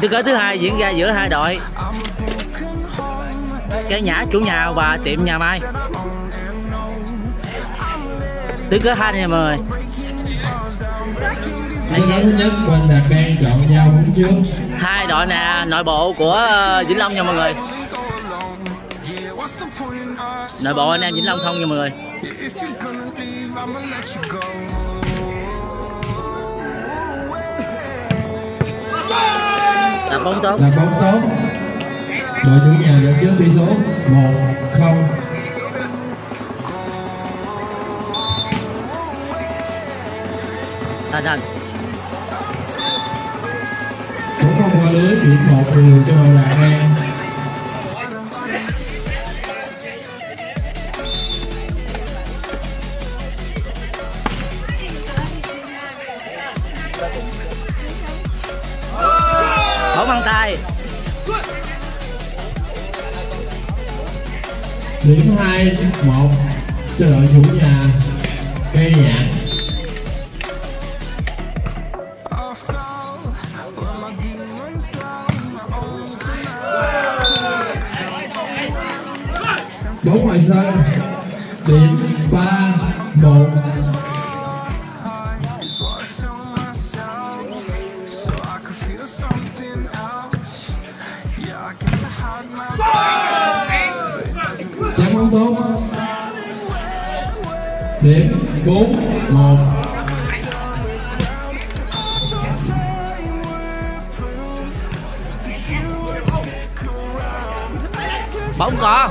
Trận kết thứ hai diễn ra giữa hai đội. Cái nhã chủ nhà và tiệm nhà Mai. Tứ kết hai nha mọi người thứ nhất bên Đạt Đen chọn nhau hướng trước Hai đội nè nội bộ của ờ, Vĩnh Long nha mọi người. Nội bộ anh em Vĩnh Long không nha mọi người Là bóng tốt là bóng tốt đội chủ nhà dẫn trước tỷ số 1 0 Thành thành cũng không qua lưới điểm một điều cho đội Đạt Đen ta chủ nhạc bóng ngoài sân điểm ba một. 4 1 bóng có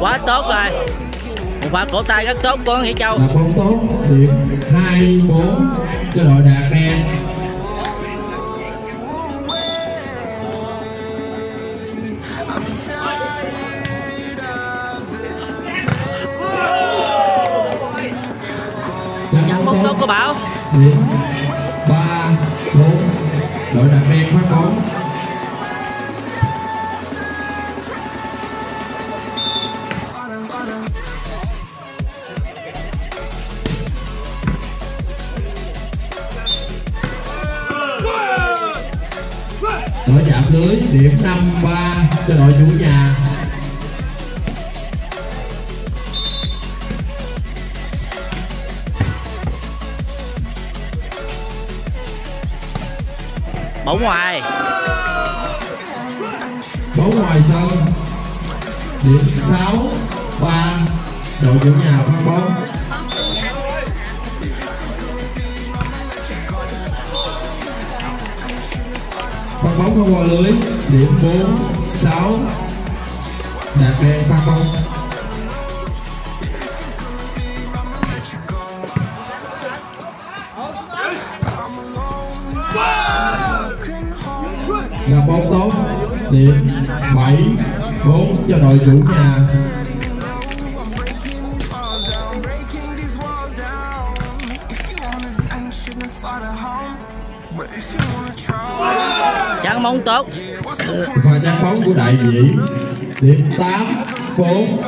quá tốt rồi. Một pha cổ tay rất tốt của Nghĩa Châu. Là bóng tốt. Điểm hai bốn. Cho đội Đạt đen bóng ngoài sân điểm 6 3 đội chủ nhà phát bóng phát bóng không qua lưới. Điểm 4 6 đạt đen phát bóng là bóng to điểm 7 4 cho đội chủ nhà. Chắn bóng tốt. Và chắn bóng của đại dĩ điểm 8 4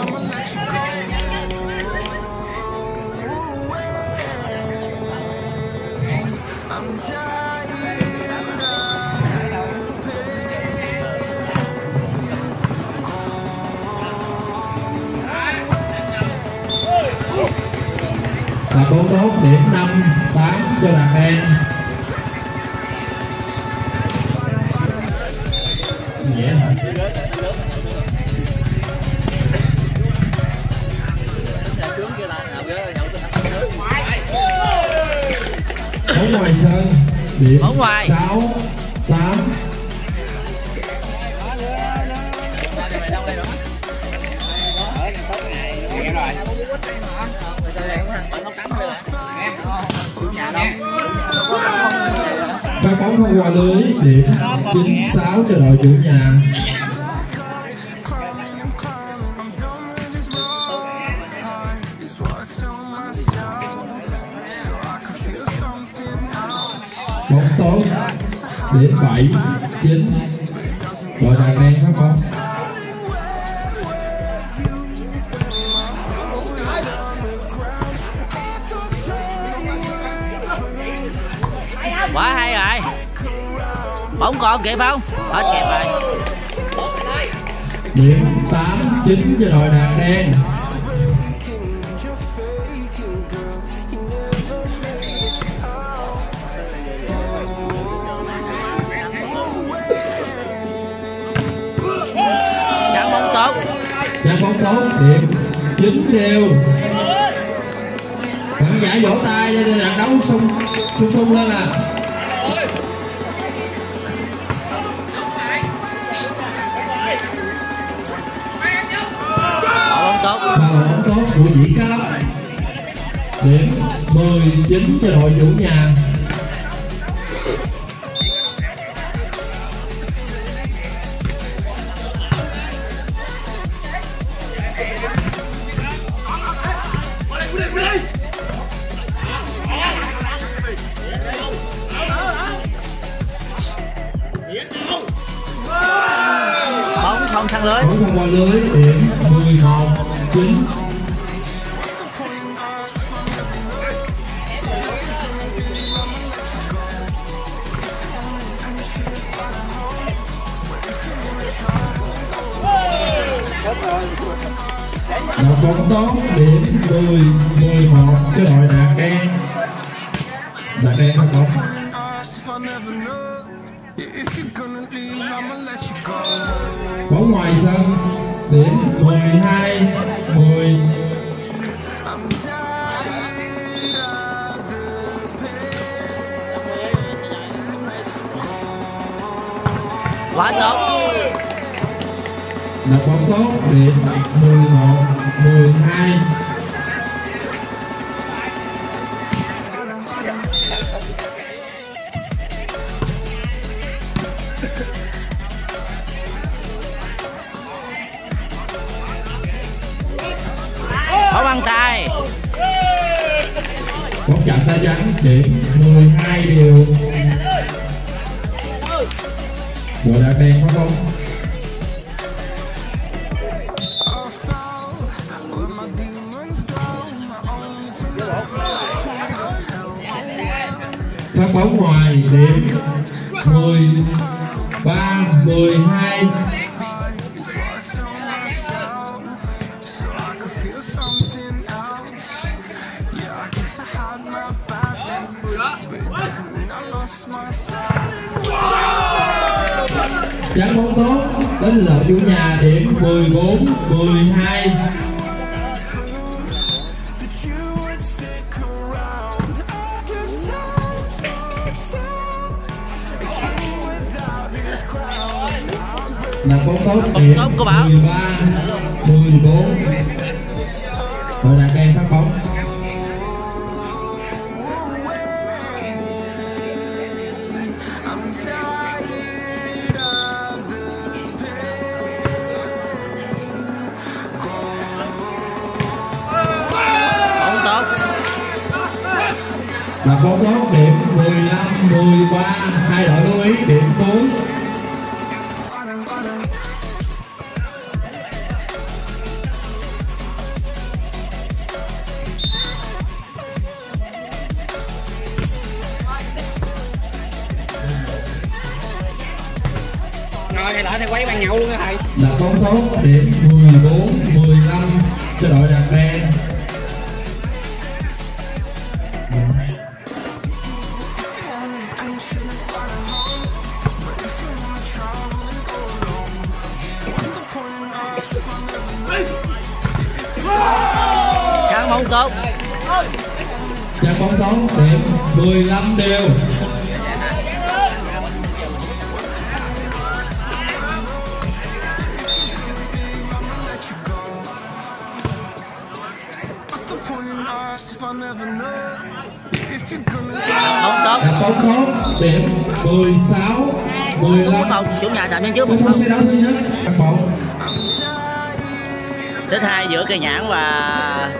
bóng tốt điểm 5 8 cho đạt đen Dễ hả? bóng ngoài sân điểm Bóng và bóng không qua lưới điểm chín sáu cho đội chủ nhà. Bóng tốt điểm bảy chín đội đàn đen các con? Bóng còn kịp không hết kịp rồi. Điểm tám chín cho đội đạt đen chắn bóng tốt. Chạm bóng tốt điểm chín đều. Khán giả vỗ tay cho trận đấu sung sung sung lên à của Dĩ Cá Lóc điểm 19 cho đội chủ nhà một bóng tốt điểm 10 11 cho đội đàn đen đàn đen bắt bóng. Bóng ngoài sân điểm 12 10 I'm tired quá tốt đặt bóng tốt điểm 11 12 bóng bằng tay. Bóng chạm tay trắng điểm 12 điều đội đạt đen phát bóng bóng ngoài mean I lost myself. trắng bóng tốt đến lợi chủ nhà điểm 14 12 là có tốt điểm 13 14 đội đàn em phát bóng. Là có tốt điểm 15 13 hai đội lưu ý điểm 4 thầy quay bàn nhậu luôn á thầy. Đặt bóng tốt điểm 14 15 cho đội đạt đen chắn bóng tốt. Chạm bóng tốt điểm 15 đều 61 điểm 16 15 1 chủ nhà tạm nhân trước 1 không. xếp hai giữa cây nhãn và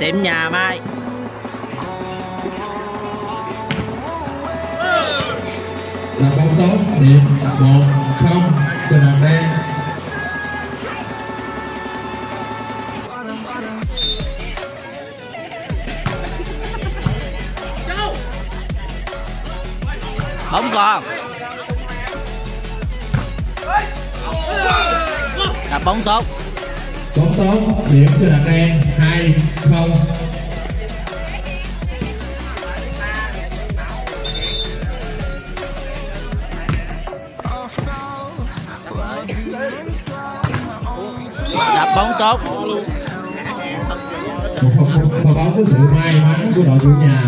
tiệm nhà mai. Là bóng tốt điểm 1 0 tình đen. Bóng còn. Đập bóng tốt. Bóng tốt điểm cho đạt đen hai không. Đập bóng tốt. Một pha, bóng với sự may mắn của đội chủ nhà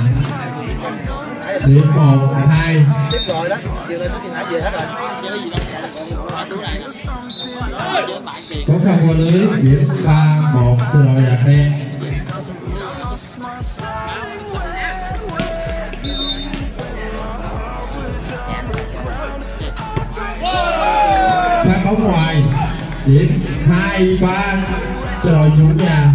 điểm một hai tiếp rồi đó chiều nay tôi về hết rồi có không qua lưới điểm ba một từ đội đạt đen phát bóng ngoài, điểm hai ba cho đội chủ nhà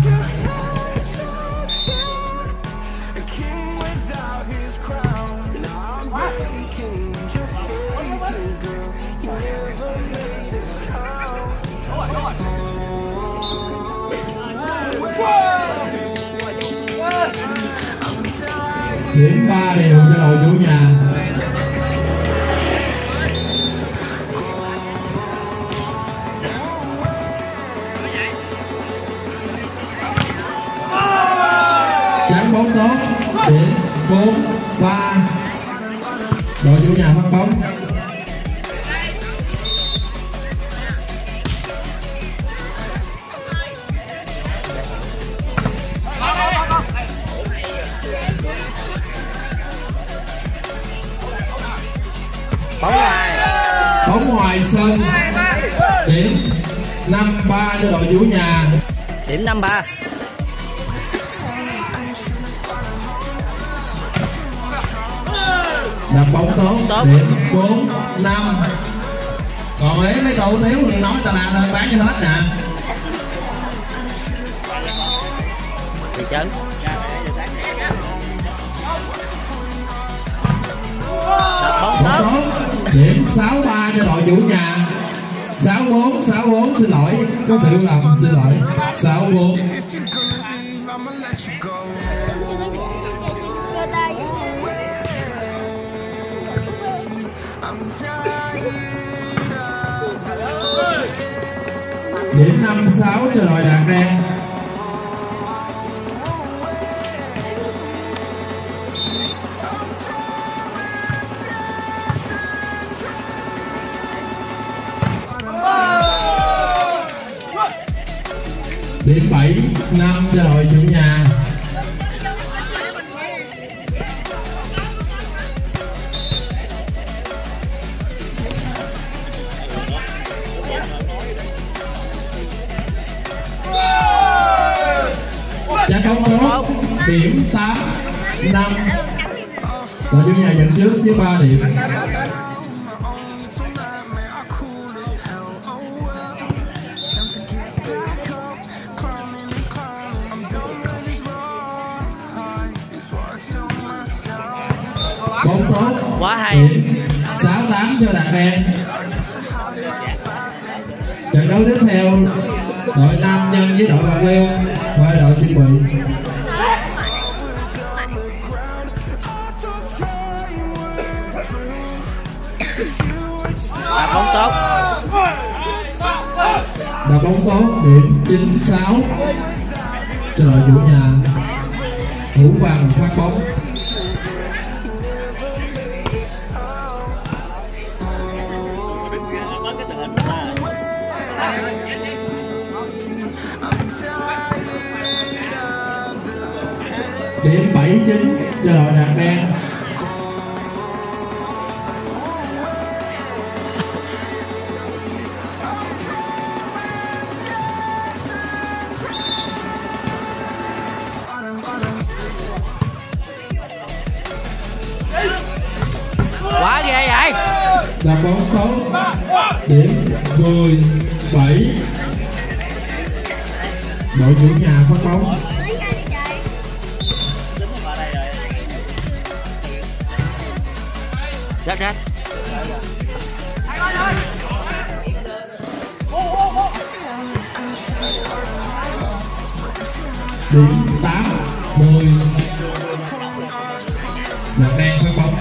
điểm ba đều cho đội chủ nhà. Chắn bóng tốt điểm bốn ba đội chủ nhà mất bóng. Điểm năm ba. Đập bóng tốt Tốt. điểm bốn năm. Còn ấy mấy cậu nếu nói tao làm lên bán cho hết nè. Thị trấn đập bóng tốt. Điểm sáu ba cho đội chủ nhà sáu bốn sáu bốn, xin lỗi. Có sự lầm, xin lỗi. Sáu bốn. Điểm năm sáu cho đội đạt đen. Năm rồi chủ nhà. Chắc không tốt điểm tám, năm. Đội chủ nhà dẫn trước với ba điểm. Điểm sáu tám cho đạt đen trận đấu tiếp theo đội nam nhân với đội bạc liêu và đội chuẩn bị. Đập bóng tốt. Đá bóng tốt điểm chín sáu cho đội chủ nhà hữu bằng phát bóng điểm bảy chín cho đội đạt đen quá ghê vậy. Đá bóng tốt điểm 10 7 rát rát đến tám, mười. Là đang với bóng.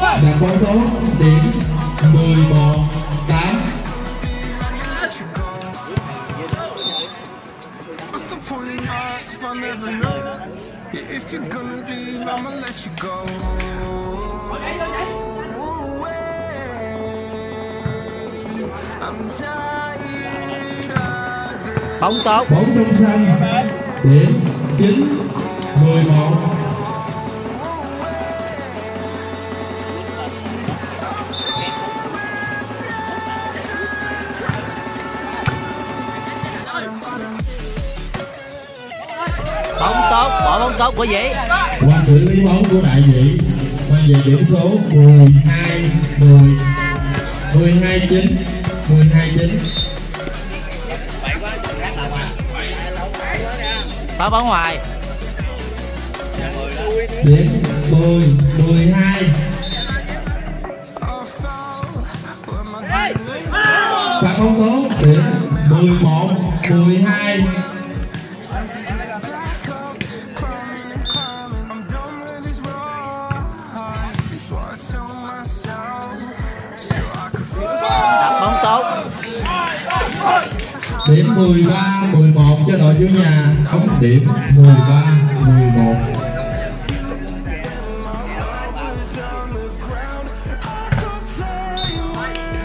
Đã có số đến mười một. In us if I never know? Yeah, if you're gonna leave, I'ma let you go. I'm tired of bóng tốt bóng trong sân điểm 9 11 tốt của dĩ qua xử lý bóng của đại vị. Mang về điểm số 12 10 12 9 12 9 phá bóng ngoài. Điểm 10 12 phạt bóng tốt điểm 11 12 điểm 13 11 cho đội chủ nhà. Bóng điểm 13 11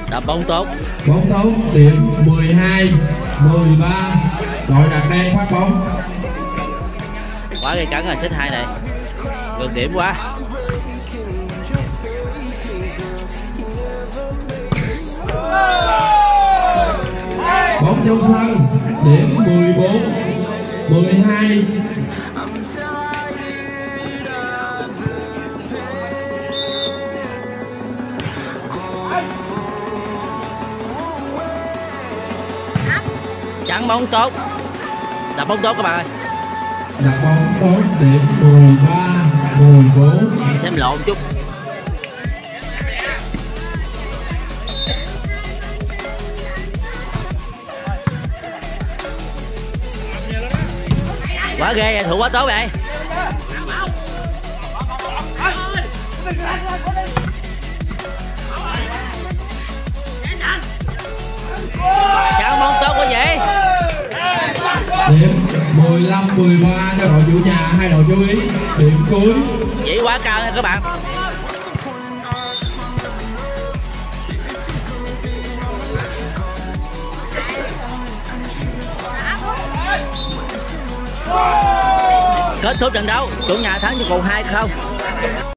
đập bóng tốt. Bóng tốt điểm 12 13 đội đặt đen phát bóng. Quá gây cấn rồi xích hai này. Gần điểm quá trong sân điểm 14 12 chắn bóng tốt. Đập bóng tốt các bạn ơi. Đặt bóng tốt điểm 13 14 xem lộn chút quá ghê vậy thủ quá tốt vậy. Chắn bóng tốt quá vậy. Điểm 15 13 cho đội chủ nhà hai đội chú ý. Điểm cuối. Chỉ quá cao nha các bạn kết thúc trận đấu chủ nhà thắng cho cầu hai không.